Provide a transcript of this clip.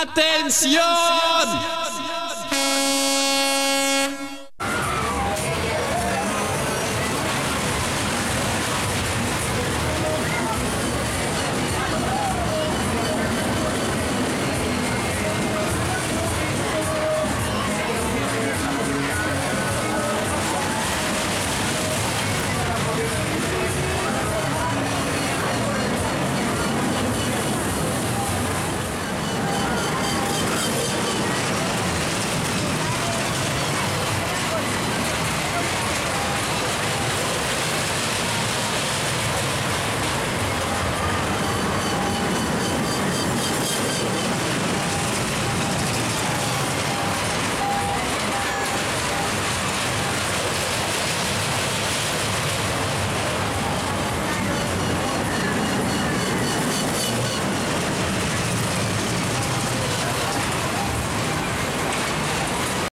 ¡Atención!